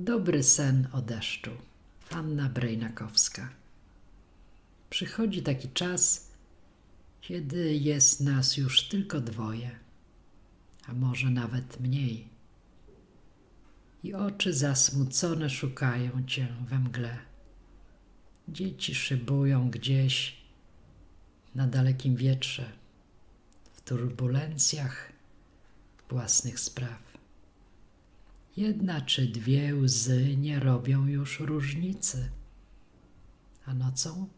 Dobry sen o deszczu. Anna Brejnakowska. Przychodzi taki czas, kiedy jest nas już tylko dwoje, a może nawet mniej. I oczy zasmucone szukają cię we mgle. Dzieci szybują gdzieś na dalekim wietrze, w turbulencjach własnych spraw. Jedna czy dwie łzy nie robią już różnicy. A nocą?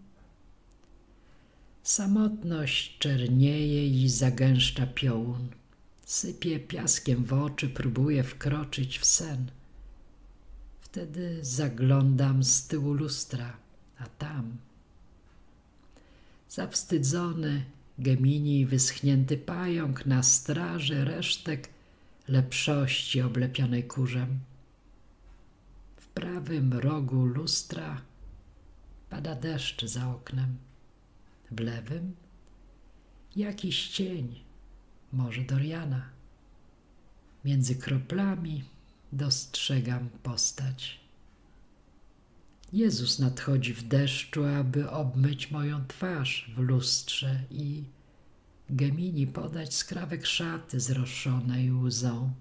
Samotność czernieje i zagęszcza piołun. Sypie piaskiem w oczy, próbuje wkroczyć w sen. Wtedy zaglądam z tyłu lustra, a tam zawstydzony Gemini wyschnięty pająk na straży resztek lepszości oblepionej kurzem. W prawym rogu lustra pada deszcz za oknem. W lewym jakiś cień, może Doriana. Między kroplami dostrzegam postać. Jezus nadchodzi w deszczu, aby obmyć moją twarz w lustrze i Gemini podać skrawek szaty zroszonej łzą.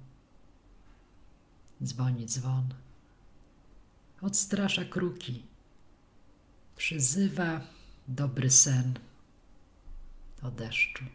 Dzwoni dzwon. Odstrasza kruki. Przyzywa dobry sen o deszczu.